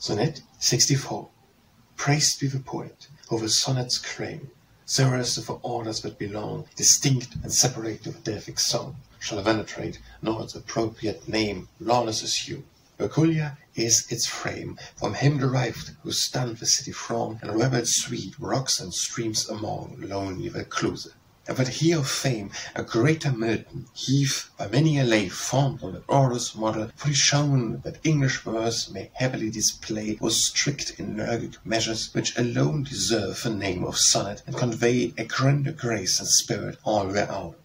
Sonnet 64 Praised be the poet, who the sonnets claim, Zealous of the orders that belong, Distinct and separate to the Delphic song, Shall venerate nor its appropriate name, Lawless issue. Peculiar is its frame, From him derived who stunned the city throng, And revelled sweet rocks and streams among, Lonely Valclusa. And that he of fame, a greater Milton, Heave by many a lay formed on the order's model, Fully shown that English verse may happily display Those strict energic measures which alone deserve The name of sonnet, and convey A grander grace and spirit all thereout.